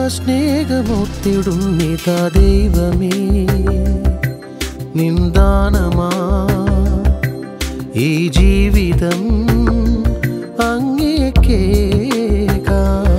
നിന്നനുപമ സ്നേഹമൊത്തിടും നിതാ ദൈവമേ. നിന്ദാനമാ. ഈ ജീവിതം അങ്ങേക്കേകാ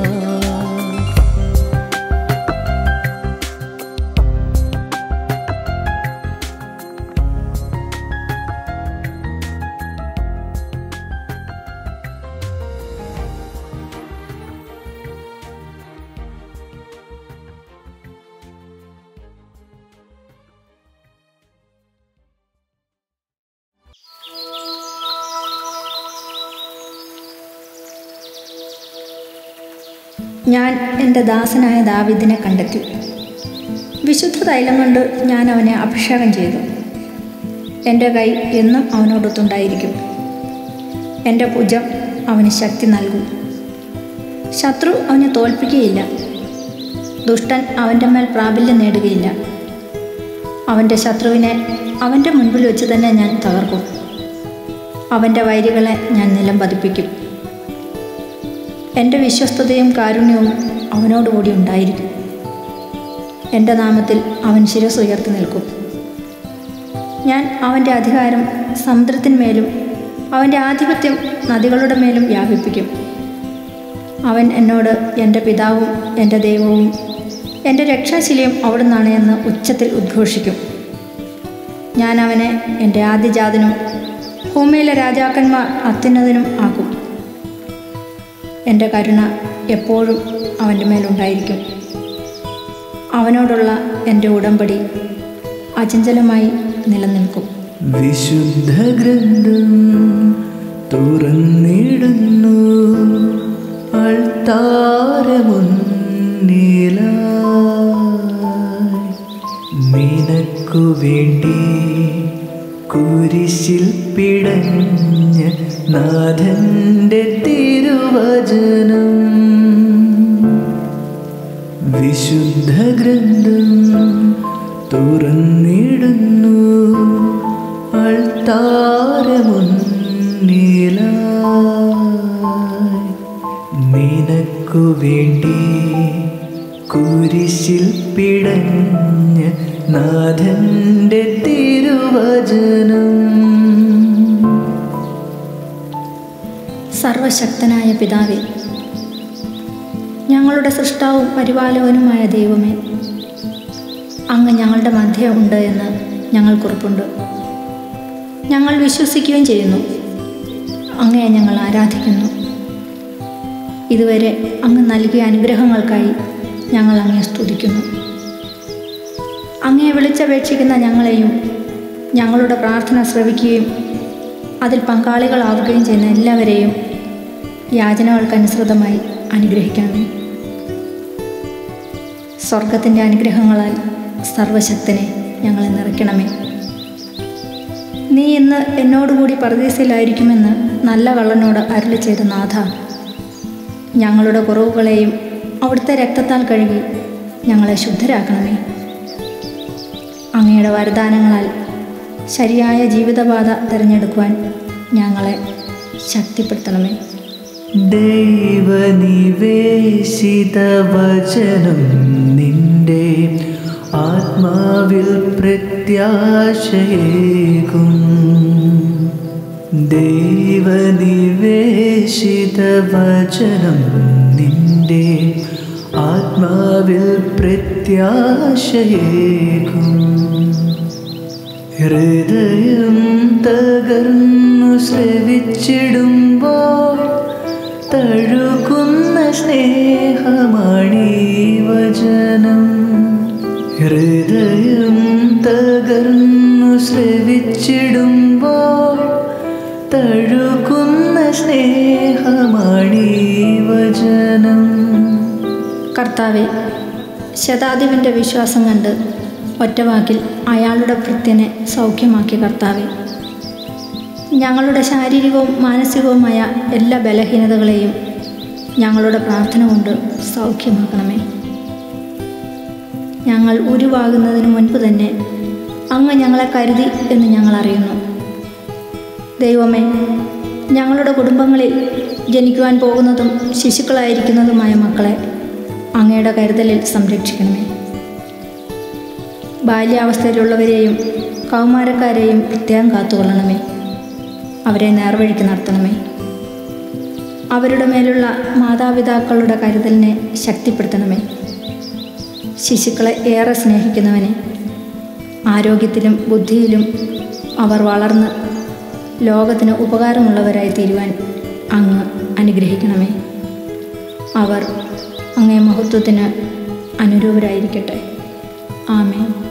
എന്റെ ദാസനായ ദാവിദിനെ കണ്ടെത്തി. വിശുദ്ധ തൈലം കൊണ്ട് ഞാൻ അവനെ അഭിഷേകം ചെയ്തു. എന്റെ കൈ എന്നും അവനോടൊത്തുണ്ടായിരിക്കും. എന്റെ ഭുജം അവന് ശക്തി നൽകും. ശത്രു അവനെ തോൽപ്പിക്കുകയില്ല. ദുഷ്ടൻ അവന്റെ മേൽ പ്രാബല്യം നേടുകയില്ല. അവന്റെ ശത്രുവിനെ അവന്റെ മുൻപിൽ വെച്ച് തന്നെ ഞാൻ തകർക്കും. അവന്റെ വൈരികളെ ഞാൻ നിലം പതിപ്പിക്കും എന്റെ വിശ്വസ്തതയും കാരുണ്യവും അവനോടുകൂടി ഉണ്ടായിരിക്കും. എന്റെ നാമത്തിൽ അവൻ ശിരസ് ഉയർത്തി നിൽക്കും. ഞാൻ അവന്റെ അധികാരം സമുദ്രത്തിന്മേലും അവന്റെ ആധിപത്യം നദികളുടെ മേലും വ്യാപിപ്പിക്കും. അവൻ എന്നോട് എന്റെ പിതാവും എന്റെ ദൈവവും എന്റെ രക്ഷാശിലയും അവിടുന്നാണ് എന്ന് ഉച്ചത്തിൽ ഉദ്ഘോഷിക്കും. ഞാൻ അവനെ എന്റെ ആദ്യജാതനും ഭൂമിയിലെ രാജാക്കന്മാർ അത്യുന്നതനും ആക്കും. എന്റെ കരുണ എപ്പോഴും അവന്റെ മേലുണ്ടായിരിക്കും. അവനോടുള്ള എന്റെ ഉടമ്പടി അചഞ്ചലമായി നിലനിൽക്കും. വിശുദ്ധ ഗ്രന്ഥം തുറന്നിടുന്നു. അൾത്താരമുന്നിലായി. നിനക്കു വേണ്ടി കുരിശിൽ പിടഞ്ഞ. നാഥന്റെ തിരുവചനം വിശുദ്ധ ഗ്രന്ഥം തുറന്നിടുന്നു. അൾത്താരമുന്നില നിനക്കു വേണ്ടി കുരിശിൽ പിടഞ്ഞ നാഥന്റെ തിരുവചനം സർവശക്തനായ പിതാവേ ഞങ്ങളുടെ സൃഷ്ടാവും പരിപാലകനുമായ ദൈവമേ അങ്ങ് ഞങ്ങളുടെ മധ്യ ഉണ്ട് എന്ന് ഞങ്ങൾക്കുറപ്പുണ്ട് ഞങ്ങൾ വിശ്വസിക്കുകയും ചെയ്യുന്നു. അങ്ങയെ ഞങ്ങൾ ആരാധിക്കുന്നു. ഇതുവരെ അങ്ങ് നൽകിയ അനുഗ്രഹങ്ങൾക്കായി ഞങ്ങൾ അങ്ങയെ സ്തുതിക്കുന്നു. അങ്ങയെ വിളിച്ചപേക്ഷിക്കുന്ന ഞങ്ങളെയും ഞങ്ങളുടെ പ്രാർത്ഥന ശ്രവിക്കുകയും അതിൽ പങ്കാളികളാവുകയും ചെയ്യുന്ന എല്ലാവരെയും യാചനകൾക്കനുസൃതമായി അനുഗ്രഹിക്കണമേ സ്വർഗത്തിന്റെ അനുഗ്രഹങ്ങളാൽ സർവശക്തനെ ഞങ്ങളെ നിറയ്ക്കണമേ. നീ ഇന്ന് എന്നോടുകൂടി പറദീസയിലായിരിക്കുമെന്ന് നല്ല കള്ളനോട് അരുളി ചെയ്ത നാഥ ഞങ്ങളുടെ കുറവുകളെയും അവിടുത്തെ രക്തത്താൽ കഴുകി ഞങ്ങളെ ശുദ്ധരാക്കണമേ. അങ്ങയുടെ വരദാനങ്ങളാൽ ശരിയായ ജീവിതപാത തിരഞ്ഞെടുക്കുവാൻ ഞങ്ങളെ ശക്തിപ്പെടുത്തണമേ. ദൈവനിവേശിത വചനം നിന്റെ ആത്മാവിൽ പ്രത്യാശയേകും. ദൈവനിവേശിത വചനം നിന്റെ ആത്മാവിൽ പ്രത്യാശയേകും. ഹൃദയം തകർന്നു ശ്രവിച്ചിടുമ്പോൾ തഴുകുന്ന സ്നേഹമണി വചനം. ഹൃദയം തകർന്നു ശ്രവിച്ചിടുമ്പോൾ തഴുകുന്ന സ്നേഹമണി വചനം. കർത്താവെ ശതാധിപന്റെ വിശ്വാസം കണ്ട് ഒറ്റവാക്കിൽ അയാളുടെ ഭൃത്യനെ സൗഖ്യമാക്കി കർത്താവെ ഞങ്ങളുടെ ശാരീരികവും മാനസികവുമായ എല്ലാ ബലഹീനതകളെയും ഞങ്ങളുടെ പ്രാർത്ഥന കൊണ്ട് സൗഖ്യമാക്കണമേ. ഞങ്ങൾ ഉരുവാകുന്നതിന് മുൻപ് തന്നെ അങ്ങ് ഞങ്ങളെ കരുതി എന്ന് ഞങ്ങൾ അറിയുന്നു. ദൈവമേ ഞങ്ങളുടെ കുടുംബങ്ങളിൽ ജനിക്കുവാൻ പോകുന്നതും ശിശുക്കളായിരിക്കുന്നതുമായ മക്കളെ അങ്ങയുടെ കരുതലിൽ സംരക്ഷിക്കണമേ. ബാല്യാവസ്ഥയിലുള്ളവരെയും കൗമാരക്കാരെയും പ്രത്യേകം കാത്തുകൊള്ളണമേ. അവരെ നേർവഴിക്ക് നടത്തണമേ. അവരുടെ മേലുള്ള മാതാപിതാക്കളുടെ കരുതലിനെ ശക്തിപ്പെടുത്തണമേ. ശിശുക്കളെ ഏറെ സ്നേഹിക്കുന്നവനെ. ആരോഗ്യത്തിലും ബുദ്ധിയിലും അവർ വളർന്ന് ലോകത്തിന് ഉപകാരമുള്ളവരായി തീരുവാൻ അങ്ങ് അനുഗ്രഹിക്കണമേ. അവർ അങ്ങേ മഹത്വത്തിന് അനുരൂപരായിരിക്കട്ടെ. ആമേ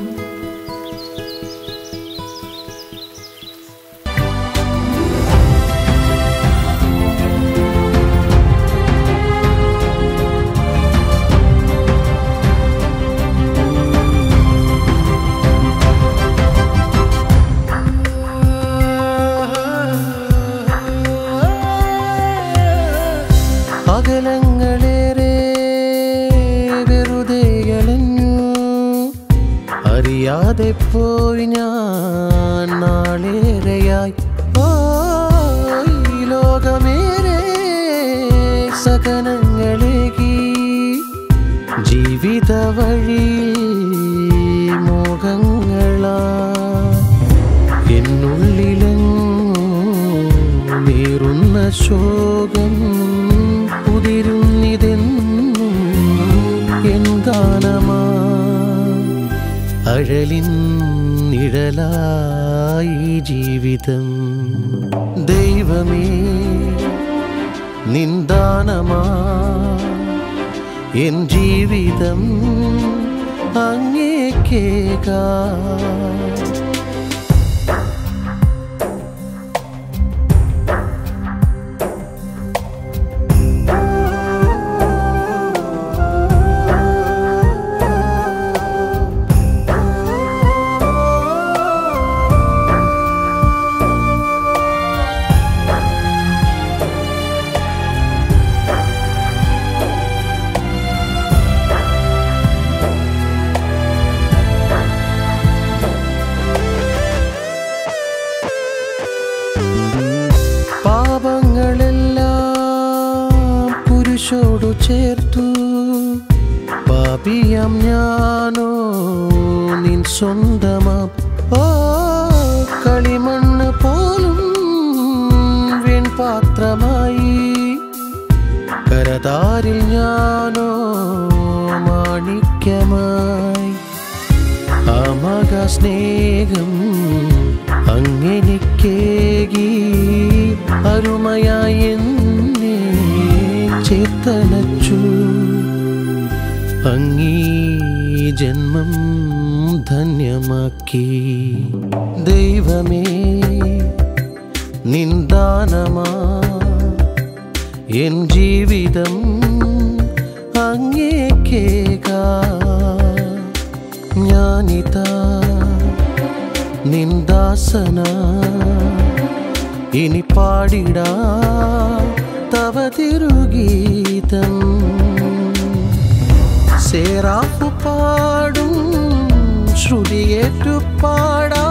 ശ്രുതിയേറ്റു പാടാ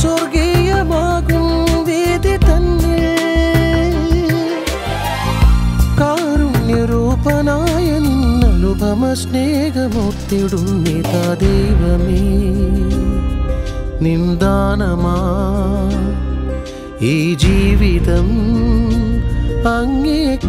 സ്വർഗീയമാകും വേദി തന്നിൽ. കാരുണ്യരൂപനായ നിന്നനുപമ സ്നേഹമൂർത്തിടും നിതാ ദൈവമേ. നിന്ദാനമാ. ഈ ജീവിതം അങ്ങേക്കേകാ.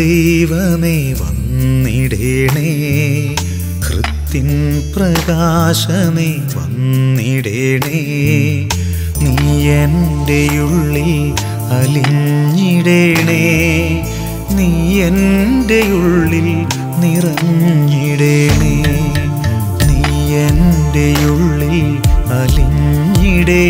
ദൈവമേ വന്നിടേണേ. ഹൃത്തിൻ പ്രകാശമേ വന്നിടേണേ. നീ എന്റെ ഉള്ളിൽ അലിഞ്ഞിടേണേ. നീ എന്റെ ഉള്ളിൽ നിറഞ്ഞിടേണേ. നീ എന്റെ ഉള്ളിൽ അലിഞ്ഞിടേണേ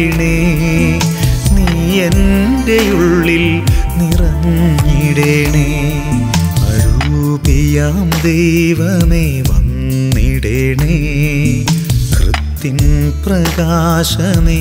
പ്രകാശമേ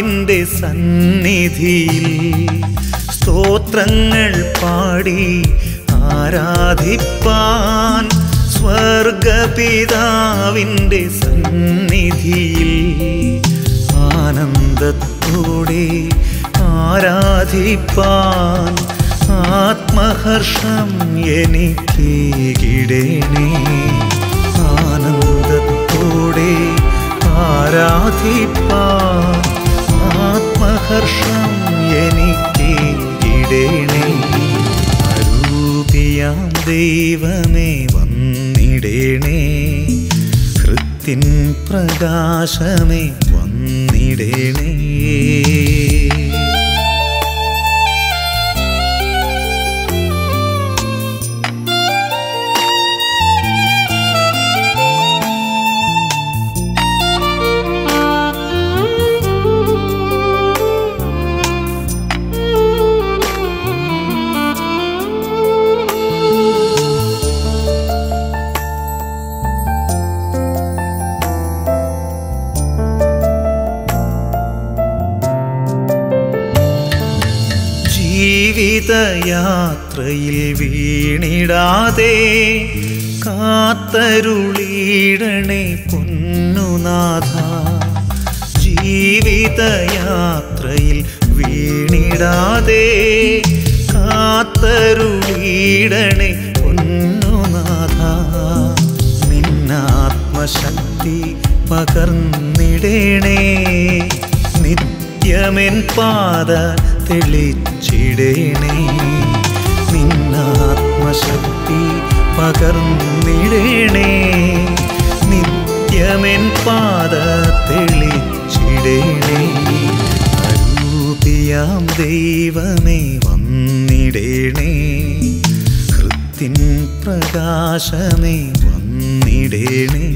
സ്വർഗപിതാവിന്റെ സന്നിധിയിൽ സ്തോത്രങ്ങൾ പാടി ആരാധിപ്പാൻ സ്വർഗപിതാവിന്റെ സന്നിധിയിൽ ആനന്ദത്തോടെ ആരാധിപ്പാൻ ആത്മഹർഷം എനിക്കേകിടേണേ ആനന്ദത്തോടെ ആരാധിപ്പാൻ ആത്മഹർഷം ഇടേണേ അരൂപിയാം ദൈവമേ വന്നിടേണേ. ഹൃത്തിൻ പ്രകാശമേ വന്നിടേണേ. தருளி പകർന്നിടേണേ നിത്യമെൻ പാത തെളിച്ചിടേണേ. അരൂപിയാം ദൈവമേ വന്നിടേണേ. ഹൃത്തിൻ പ്രകാശമേ വന്നിടേണേ.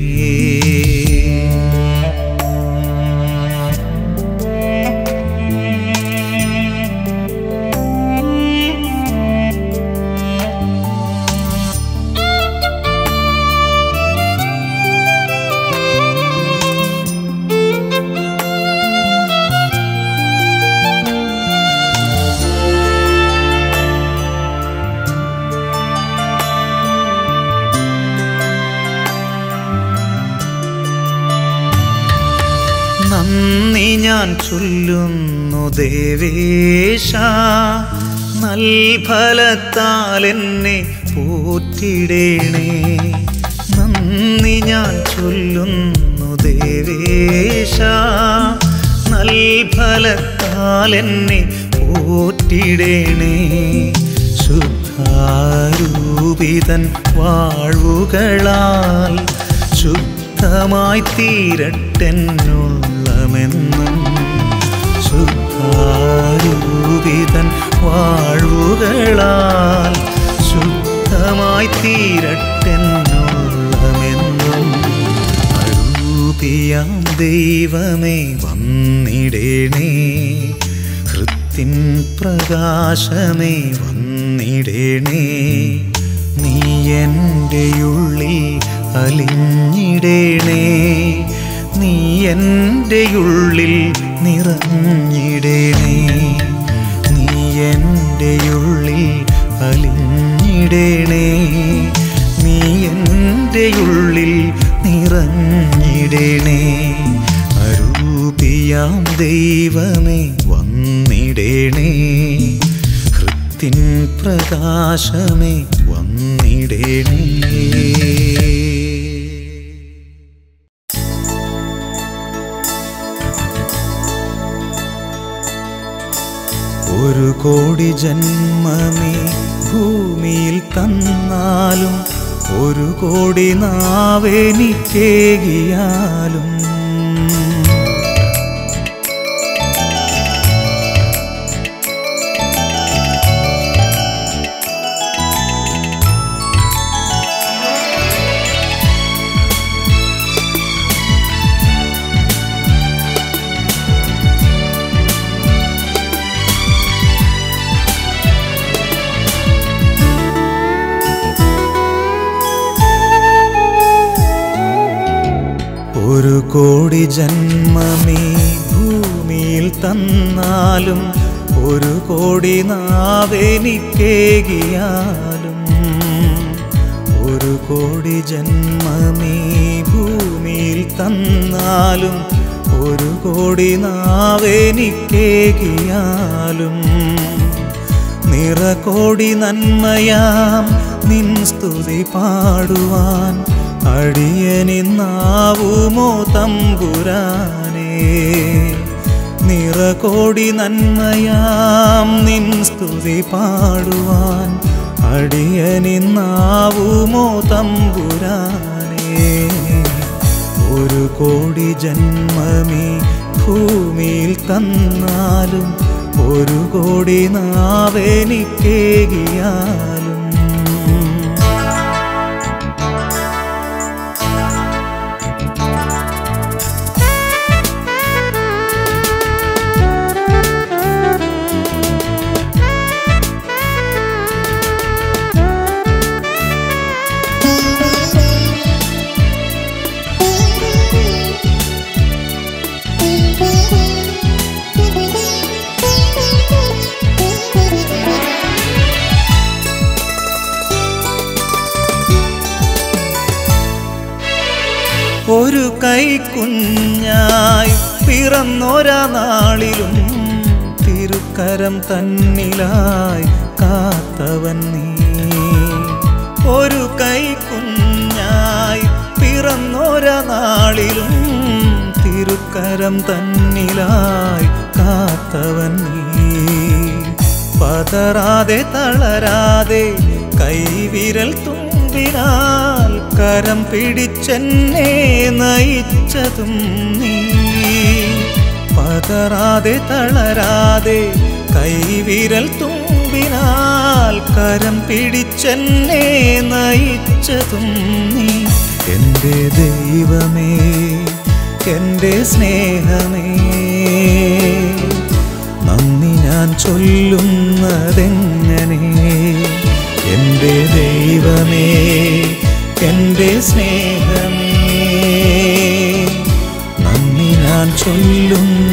ദേവേശ നൽഫലത്താൽ എന്നെ പോറ്റിടേണേ. നന്ദി ഞാൻ ചൊല്ലുന്നു ദേവേശ നൽഫലത്താൽ എന്നെ പോറ്റിടേണേ. ശുദ്ധാരൂപിതൻ വാഴുകളാൽ ശുദ്ധമായി തീരട്ടെന്നുള്ളമെന്നും ശുദ്ധാരൂപിതൻ വാഴ്വുകളാൽ ശുദ്ധമായി തീരട്ടെന്നുള്ളമെന്നും അരൂപിയാം ദൈവമേ വന്നിടേണേ. ഹൃത്തിൻ പ്രകാശമേ വന്നിടേണേ. നീ എന്റെ ഉള്ളിൽ അലിഞ്ഞിടേണേ. നീ എന്റെ ഉള്ളിൽ നിറഞ്ഞിടേണേ. നീ എന്റെ ഉള്ളിൽ അലിഞ്ഞിടേണേ. നീ എന്റെ ഉള്ളിൽ നിറഞ്ഞിടേണേ. അരൂപിയാം ദൈവമേ വന്നിടേണേ. ഹൃത്തിൻ പ്രകാശമേ വന്നിടേണേ. കോടി ജന്മമേ ഭൂമിയിൽ തന്നാലും ഒരു കോടി നാവെനിക്കേകിയാലും ജന്മമേ ഭൂമിയിൽ തന്നാലും ഒരു കോടി നാവെനിക്കേകിയാലും ഒരു കോടി ജന്മമേ ഭൂമിയിൽ തന്നാലും ഒരു കോടി നാവെനിക്കേകിയാലും നിറകോടി നന്മയാം നിൻ സ്തുതി പാടുവാൻ അടിയനിന്നാവുമോ തമ്പുരാനേ? നിറകോടി നന്മയാം നിൻ സ്തുതി പാടുവാൻ. അടിയനിന്നാവുമോ തമ്പുരാനേ? ഒരു കോടി ജന്മമേ ഭൂമിയിൽ തന്നാലും ഒരു കോടി നാവെനിക്കേകിയാലും കൈക്കുഞ്ഞായി പിറന്നൊരാ നാളിലും തിരുക്കരം തന്നിലായി കാത്തവൻ നീ. ഒരു കൈ കുഞ്ഞായി പിറന്നൊരാ നാളിലും തിരുക്കരം തന്നിലായി കാത്തവൻ നീ. പതറാതെ തളരാതെ കൈവിരൽ തുമ്പിനാൽ കരം പിടിച്ചെന്നെ നയിച്ചതും നീ. പതറാതെ തളരാതെ കൈവിരൽ തുമ്പിനാൽ കരം പിടിച്ചെന്നെ നയിച്ചതും നീ. എന്റെ ദൈവമേ എന്റെ സ്നേഹമേ നന്ദി ഞാൻ ചൊല്ലുന്നതെങ്ങനെ എന്റെ ദൈവമേ എന്റെ സ്നേഹമേ. നന്ദി ഞാൻ ചൊല്ലുന്നതെങ്ങനെ?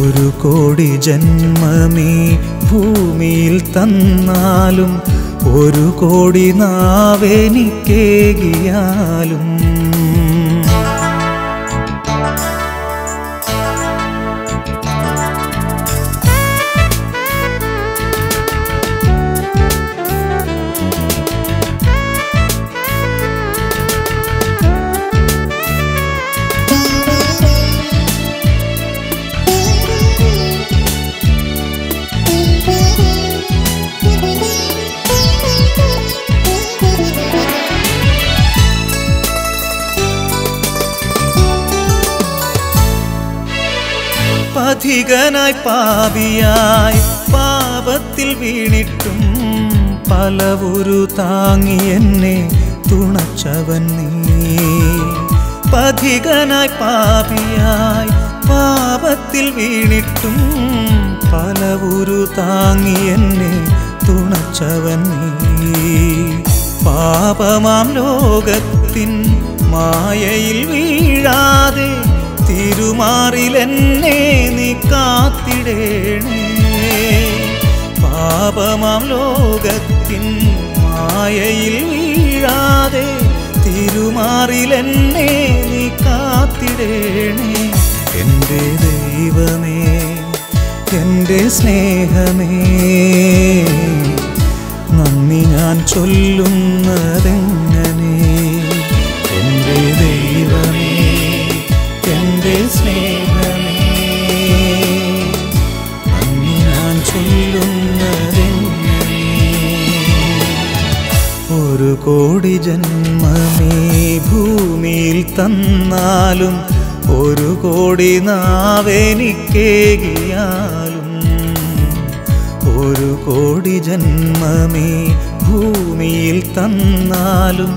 ഒരു കോടി ജന്മമേ ഭൂമിയിൽ തന്നാലും ഒരു കോടി നാവെനിക്കേകിയാലും. പഥികനായി പാപിയായി പാപത്തിൽ വീണിട്ടും പലവുരു താങ്ങി എന്നെ തുണച്ചവൻ നീ. പഥികനായി പാപിയായി പാപത്തിൽ വീണിട്ടും പലവുരു താങ്ങി എന്നെ തുണച്ചവൻ നീ. പാപമാം ലോകത്തിൻ മായയിൽ വീഴാതെ തിരുമാറിലെന്നെ നീ കാത്തിടേണേ. പാപമാം ലോകത്തിൻ മായയിൽ വീഴാതെ തിരുമാറിലെന്നെ നീ കാത്തിടേണേ. എന്റെ ദൈവമേ എന്റെ സ്നേഹമേ നന്ദി ഞാൻ ചൊല്ലുന്നതെങ്ങനെ കോടി ജന്മമേ ഭൂമിയിൽ തന്നാലും ഒരു കോടി നാവെനിക്കേകിയാലും ഒരു കോടി ജന്മമേ ഭൂമിയിൽ തന്നാലും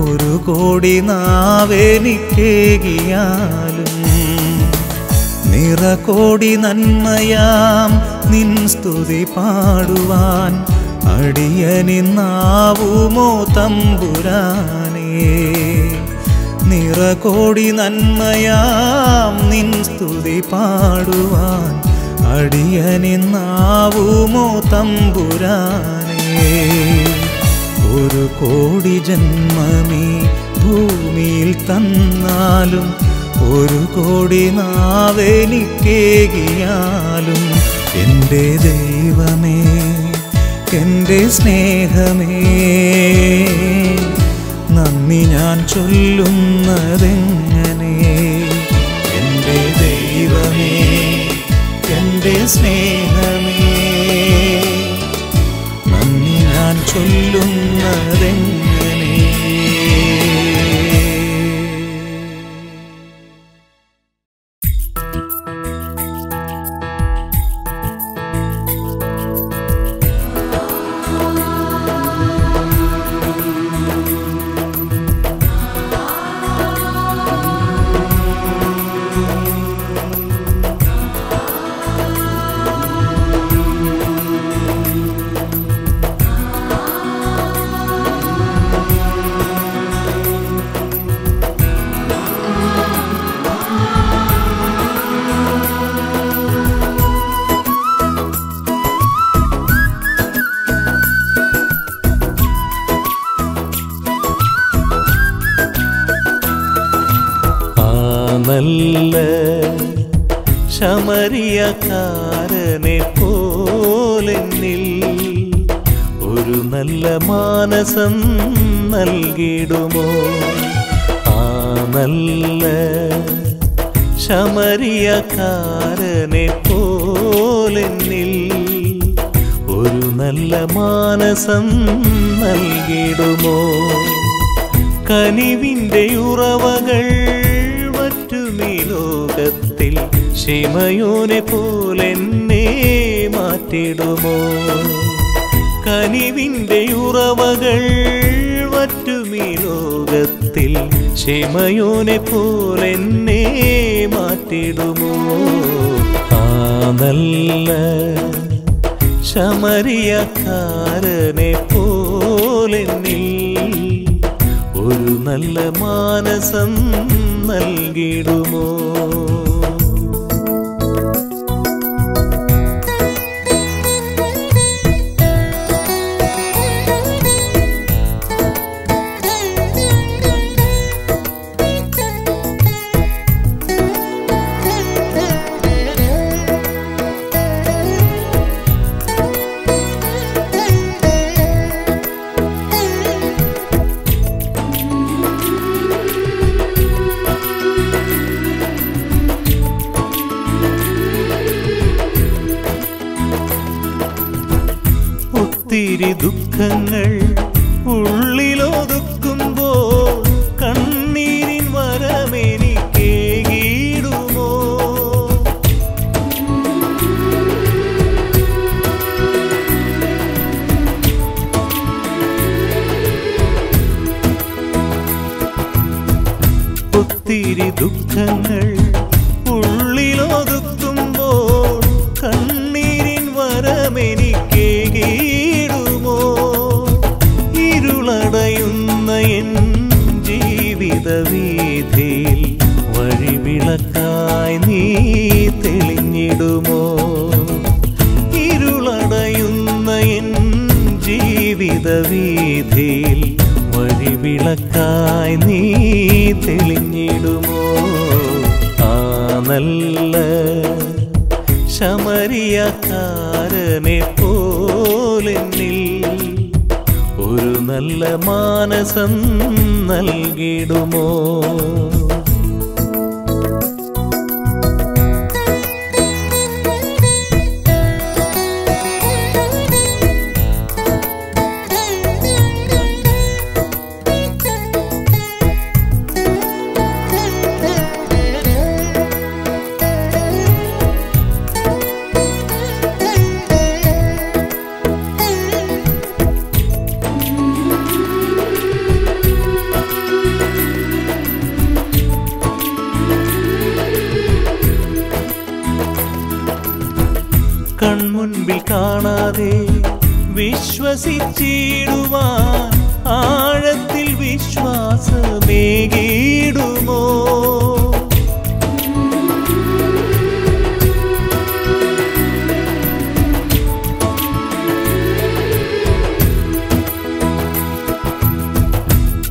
ഒരു കോടി നാവെനിക്കേകിയാലും നിറകോടി നന്മയാം നിൻ സ്തുതി പാടുവാൻ അടിയനിന്നാവുമോ തമ്പുരാനേ? നിറകോടി നന്മയാം നിൻ സ്തുതി പാടുവാൻ. അടിയനിന്നാവുമോ തമ്പുരാനേ? ഒരു കോടി ജന്മമേ ഭൂമിയിൽ തന്നാലും ഒരു കോടി നാവെനിക്കേകിയാലും എന്റെ ദൈവമേ എന്റെ സ്നേഹമേ നന്ദി ഞാൻ ചൊല്ലുന്നതെങ്ങനെ? എന്റെ ദൈവമേ എന്റെ സ്നേഹമേ നന്ദി ഞാൻ ചൊല്ലുന്നതെങ്ങനെ? ശിമയോനെ പോലെന്നെ മാറ്റിടുമോ? കനിവിന്റെ ഉറവകൾ മറ്റുമീ ലോകത്തിൽ ശിമയോനെ പോലെന്നെ മാറ്റിടുമോ? ആ നല്ല ശമരിയക്കാരനെ പോലെന്നിൽ ഒരു നല്ല മാനസം നൽകിടുമോ? ഒത്തിരി ദുഃഖങ്ങൾ ഉള്ളിലൊതുക്കുമ്പോൾ കണ്ണീരിൻ വരമെനിക്കേകിടുമോ എൻ ജീവിത വീഥിയിൽ വഴിവിളക്കായി നീ തെളിഞ്ഞിടുമോ? ഇരുളടയുന്ന എൻ ജീവിത വീഥിയിൽ വഴിവിളക്കായി നീ തെളിഞ്ഞിടുമോ? ആ നല്ല ശമരിയക്കാരനെ പോലെന്നിൽ ഒരു നല്ല മാനസം നൽകിടുമോ? വിശ്വസിച്ചിടുവാൻ ആഴത്തിൽ വിശ്വാസമേകിടുമോ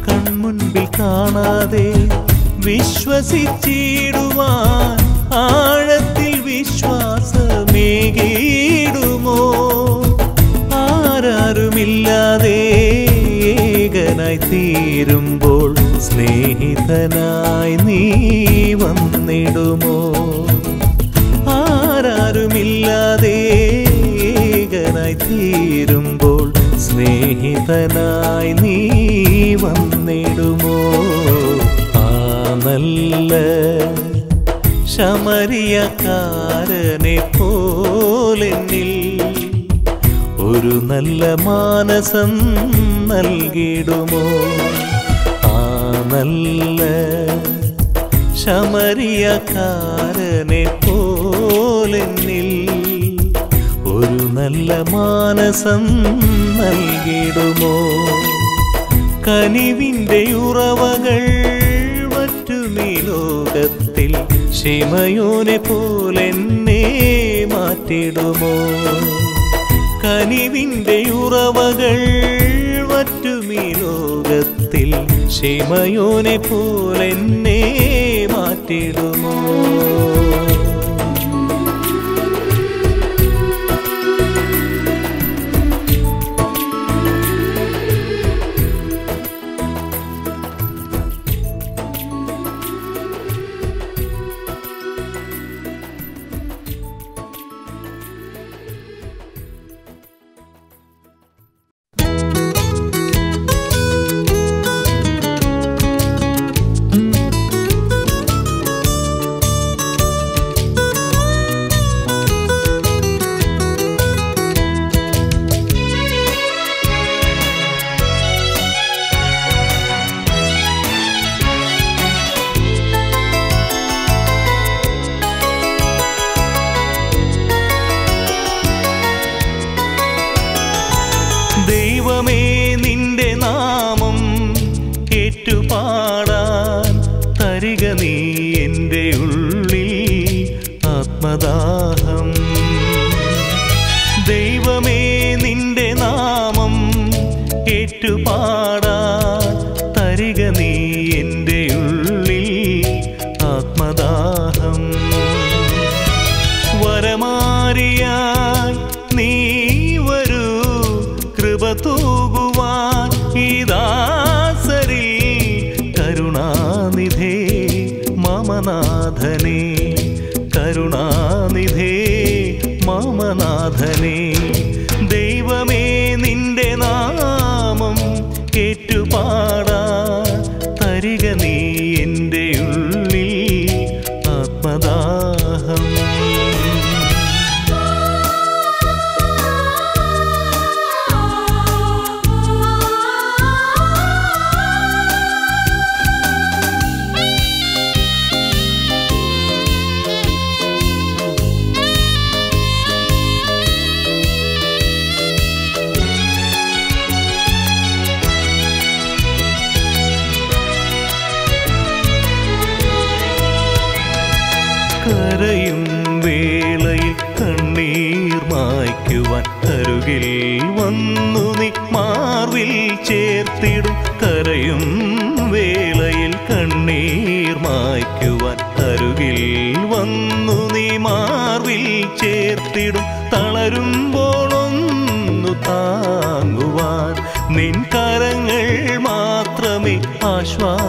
കൺമുൻപിൽ കാണാതെ വിശ്വസിച്ചിടുവാൻ ആഴത്തിൽ വിശ്വാസമേകിടുമോ ഏകനായി തീരുമ്പോൾ സ്നേഹിതനായി നീ വന്നിടുമോ? ആരാരുമില്ലാതെ ഏകനായി തീരുമ്പോൾ സ്നേഹിതനായി നീ വന്നിടുമോ? ആ നല്ല ശമരിയക്കാരനെ പോലെന്നിൽ ഒരു നല്ല മാനസം നൽകിടുമോ? ആ നല്ല ശമരിയക്കാരനെ പോലെന്നിൽ ഒരു നല്ല മാനസം നൽകിടുമോ? കനിവിന്റെ ഉറവകൾ മറ്റുമീ ലോകത്തിൽ ശിമയോനെ പോലെന്നെ മാറ്റിടുമോ? കനിവിന്റെ ഉറവകൾ മറ്റുമീ ലോകത്തിൽ ക്ഷമയോനെ പോലെന്നെ മാറ്റിടുമോ?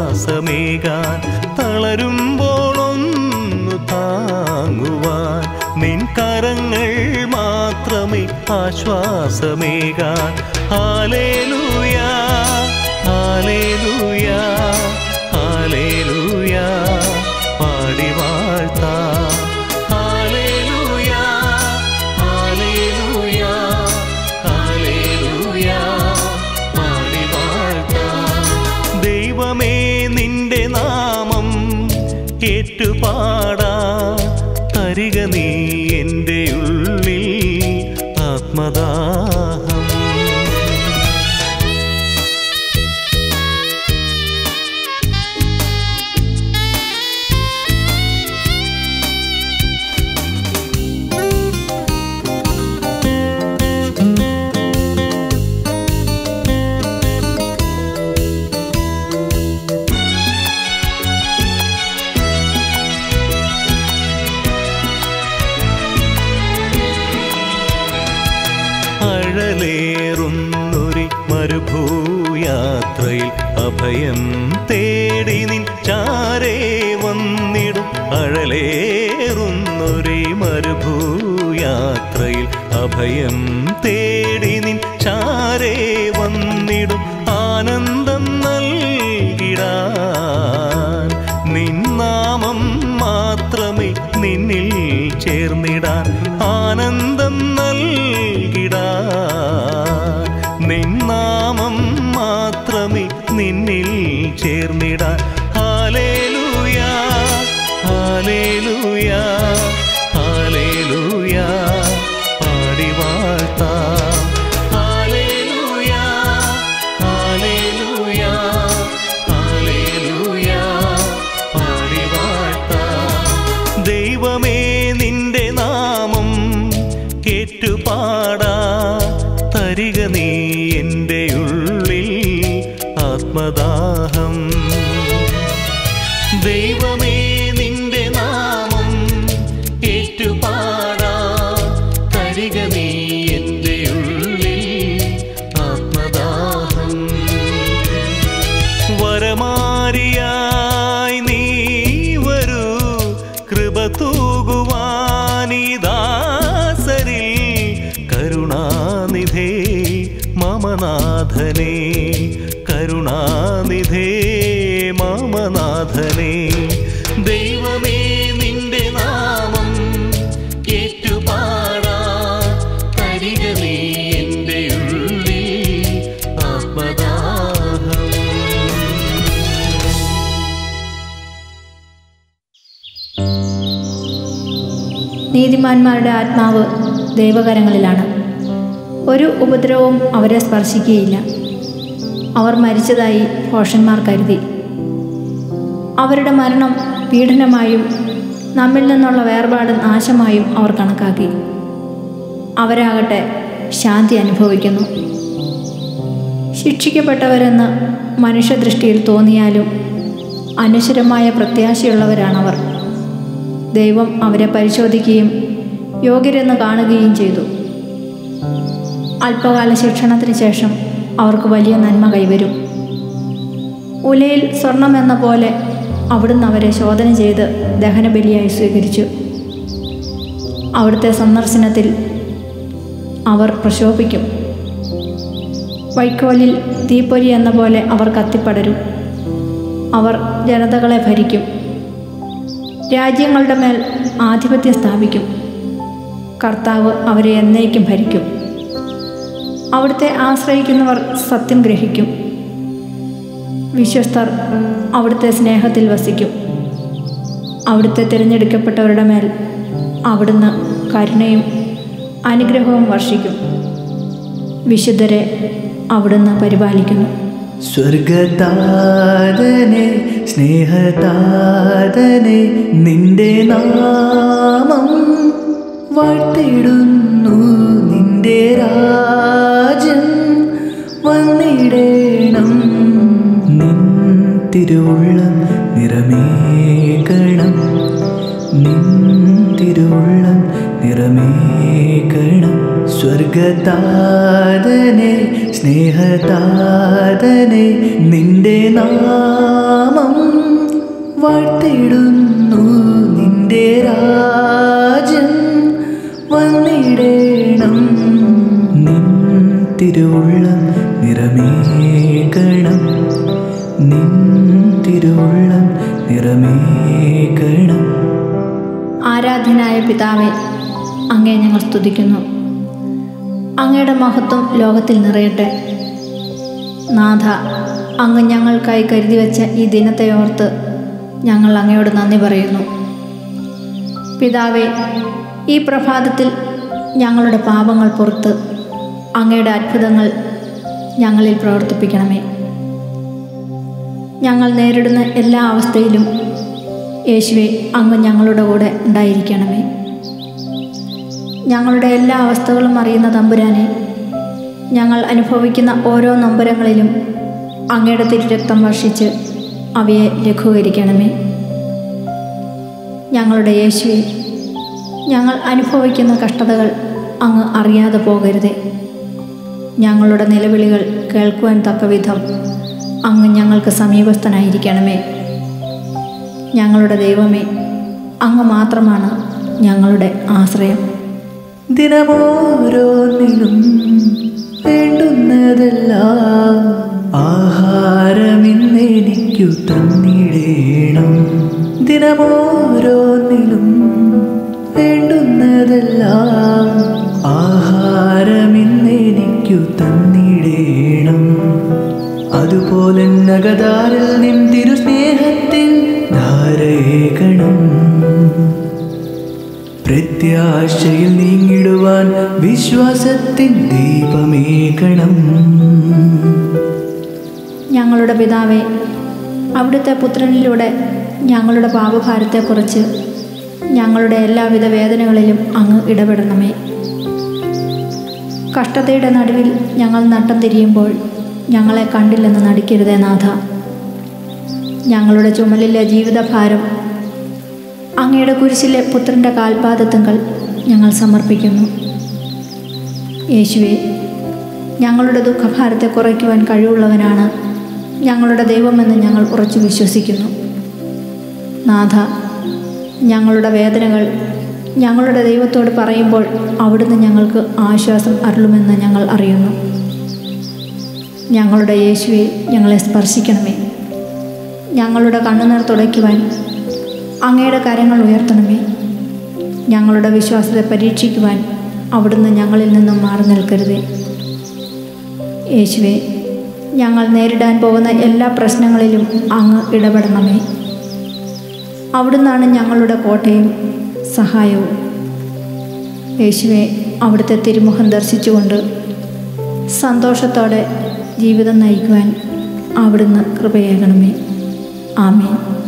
ആശ്വാസമേകാൻ തളരുമ്പോളൊന്നു താങ്ങുവാൻ നിൻ കരങ്ങൾ മാത്രമേ ആശ്വാസമേകാൻ. ആലേലൂയാ ഹാലേലൂയാ അഭയം തേടി നിൻ ചാരേ വന്നിടും ആനന്ദം നീതിമാന്മാരുടെ ആത്മാവ് ദൈവകരങ്ങളിലാണ്. ഒരു ഉപദ്രവവും അവരെ സ്പർശിക്കുകയില്ല. അവർ മരിച്ചതായി ഭോഷന്മാർ കരുതി. അവരുടെ മരണം പീഡനമായും നമ്മിൽ നിന്നുള്ള വേർപാട് നാശമായും അവർ കണക്കാക്കി. അവരാകട്ടെ ശാന്തി അനുഭവിക്കുന്നു. ശിക്ഷിക്കപ്പെട്ടവരെന്ന് മനുഷ്യദൃഷ്ടിയിൽ തോന്നിയാലും അനശ്വരമായ പ്രത്യാശയുള്ളവരാണവർ. ദൈവം അവരെ പരിശോധിക്കുകയും യോഗ്യരെന്ന് കാണുകയും ചെയ്തു. അല്പകാല ശിക്ഷണത്തിന് ശേഷം അവർക്ക് വലിയ നന്മ കൈവരും. ഉലയിൽ സ്വർണമെന്ന പോലെ അവിടുന്ന് അവരെ ശോധന ചെയ്ത് ദഹനബലിയായി സ്വീകരിച്ചു. അവിടുത്തെ സന്ദർശനത്തിൽ അവർ പ്രശോഭിക്കും. വൈക്കോലിൽ തീപ്പൊരി എന്ന പോലെ അവർ കത്തിപ്പടരും. അവർ ജനതകളെ ഭരിക്കും. രാജ്യങ്ങളുടെ മേൽ ആധിപത്യം സ്ഥാപിക്കും. കർത്താവ് അവരെ എന്നേക്കും ഭരിക്കും. അവിടുത്തെ ആശ്രയിക്കുന്നവർ സത്യം ഗ്രഹിക്കും. വിശ്വസ്തർ അവിടുത്തെ സ്നേഹത്തിൽ വസിക്കും. അവിടുത്തെ തിരഞ്ഞെടുക്കപ്പെട്ടവരുടെ മേൽ അവിടുന്ന് കരുണയും അനുഗ്രഹവും വർഷിക്കും. വിശുദ്ധരെ അവിടുന്ന് പരിപാലിക്കുന്നു. സ്വർഗതാതനെ സ്നേഹതാതനെ നിന്റെ നാമം വാഴ്ത്തിടുന്നു നിന്റെ രാജൻ വന്നിടേണം. നിൻ തിരുവുള്ളം നിറമേകണം. നിൻ തിരുവുള്ളം നിറമേകണം. സ്വർഗതാതനെ സ്നേഹതാതനെ നിന്റെ നാമം വാഴ്ത്തിടുന്നു നിന്റെ രാജൻ വന്നിടേണം. നിൻ തിരുവുള്ളം നിറമേകണം. നിൻ തിരുവുള്ളം നിറമേകണം. ആരാധനായ പിതാവെ അങ്ങേ ഞങ്ങൾ സ്തുതിക്കുന്നു. അങ്ങയുടെ മഹത്വം ലോകത്തിൽ നിറയട്ടെ. നാഥ അങ്ങ് ഞങ്ങൾക്കായി കരുതി വെച്ച ഈ ദിനത്തെ ഓർത്ത് ഞങ്ങൾ അങ്ങയോട് നന്ദി പറയുന്നു. പിതാവേ ഈ പ്രഭാതത്തിൽ ഞങ്ങളുടെ പാപങ്ങൾ പുറത്ത് അങ്ങയുടെ അത്ഭുതങ്ങൾ ഞങ്ങളിൽ പ്രവർത്തിപ്പിക്കണമേ. ഞങ്ങൾ നേരിടുന്ന എല്ലാ അവസ്ഥയിലും യേശുവെ അങ്ങ് ഞങ്ങളുടെ കൂടെ ഉണ്ടായിരിക്കണമേ. ഞങ്ങളുടെ എല്ലാ അവസ്ഥകളും അറിയുന്ന തമ്പുരാനെ ഞങ്ങൾ അനുഭവിക്കുന്ന ഓരോ നൊമ്പരങ്ങളിലും അങ്ങയുടെ തിരുരക്തം വർഷിച്ച് അവയെ ലഘൂകരിക്കണമേ. ഞങ്ങളുടെ യേശുവെ ഞങ്ങൾ അനുഭവിക്കുന്ന കഷ്ടതകൾ അങ്ങ് അറിയാതെ പോകരുതേ. ഞങ്ങളുടെ നിലവിളികൾ കേൾക്കുവാൻ തക്ക വിധം അങ്ങ് ഞങ്ങൾക്ക് സമീപസ്ഥനായിരിക്കണമേ. ഞങ്ങളുടെ ദൈവമേ അങ്ങ് മാത്രമാണ് ഞങ്ങളുടെ ആശ്രയം. ദിനമോരോന്നിലും വേണ്ടുന്നതെല്ലാം ആഹാരമിന്നെനിക്കു തന്നിടേണം. ദിനമോരോന്നിലും വേണ്ടുന്നതെല്ലാം ആഹാരമിന്നെനിക്കു തന്നിടേണം. അതുപോലെ നഗതാരിൽ നിൻ തിരുസ്നേഹത്തിൽ ധാരയേകണം. പ്രത്യാശയിൽ നീങ്ങിടുവാൻ വിശ്വാസത്തിൻ ദീപമേകണം. ഞങ്ങളുടെ പിതാവേ അവിടുത്തെ പുത്രനിലൂടെ ഞങ്ങളുടെ പാപഭാരത്തെക്കുറിച്ച് ഞങ്ങളുടെ എല്ലാവിധ വേദനകളിലും അങ്ങ് ഇടപെടണമേ. കഷ്ടതയുടെ നടുവിൽ ഞങ്ങൾ നട്ടം തിരിയുമ്പോൾ ഞങ്ങളെ കണ്ടില്ലെന്ന് നടിക്കരുതേ നാഥ. ഞങ്ങളുടെ ചുമലിലെ ജീവിതഭാരം അങ്ങയുടെ കുരിശിലെ പുത്രന്റെ കാൽപാദത്തങ്ങൾ ഞങ്ങൾ സമർപ്പിക്കുന്നു. യേശുവെ ഞങ്ങളുടെ ദുഃഖഭാരത്തെ കുറയ്ക്കുവാൻ കഴിവുള്ളവനാണ് ഞങ്ങളുടെ ദൈവമെന്ന് ഞങ്ങൾ ഉറച്ചു വിശ്വസിക്കുന്നു. നാഥ ഞങ്ങളുടെ വേദനകൾ ഞങ്ങളുടെ ദൈവത്തോട് പറയുമ്പോൾ അവിടുന്ന് ഞങ്ങൾക്ക് ആശ്വാസം അരുളുമെന്ന് ഞങ്ങൾ അറിയുന്നു. ഞങ്ങളുടെ യേശുവെ ഞങ്ങളെ സ്പർശിക്കണമേ. ഞങ്ങളുടെ കണ്ണുനീർ തുടയ്ക്കുവാൻ അങ്ങയുടെ കരങ്ങൾ ഉയർത്തണമേ. ഞങ്ങളുടെ വിശ്വാസത്തെ പരീക്ഷിക്കുവാൻ അവിടുന്ന് ഞങ്ങളിൽ നിന്നും മാറി നിൽക്കരുതേ. യേശുവെ ഞങ്ങൾ നേരിടാൻ പോകുന്ന എല്ലാ പ്രശ്നങ്ങളിലും അങ്ങ് ഇടപെടണമേ. അവിടുന്നാണ് ഞങ്ങളുടെ കോട്ടയും സഹായവും. യേശുവെ അവിടുത്തെ തിരുമുഖം ദർശിച്ചുകൊണ്ട് സന്തോഷത്തോടെ ജീവിതം നയിക്കുവാൻ അവിടുന്ന് കൃപയേകണമേ. ആമേൻ.